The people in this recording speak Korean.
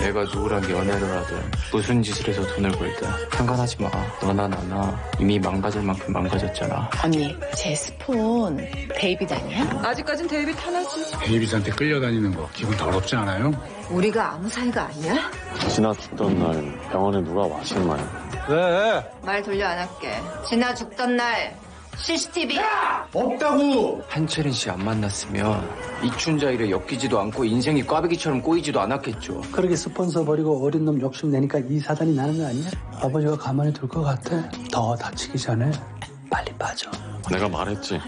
내가 누구랑 연애를 하든 무슨 짓을 해서 돈을 벌든 상관하지 마. 너나 나나 이미 망가질 만큼 망가졌잖아. 언니, 제 스폰 데이비드 아니야? 아직까진 데이비 타나지. 데이비드한테 끌려다니는 거 기분 더럽지 않아요? 우리가 아무 사이가 아니야? 지나 죽던 날 병원에 누가 와 실마요? 말 돌려 안 할게. 지나 죽던 날 CCTV. 한채린 씨 안 만났으면 이춘자 일에 엮이지도 않고 인생이 꽈배기처럼 꼬이지도 않았겠죠. 그렇게 스폰서 버리고 어린 놈 욕심 내니까 이 사단이 나는 거 아니야? 아버지가 가만히 둘 것 같아. 더 다치기 전에 빨리 빠져. 내가 말했지.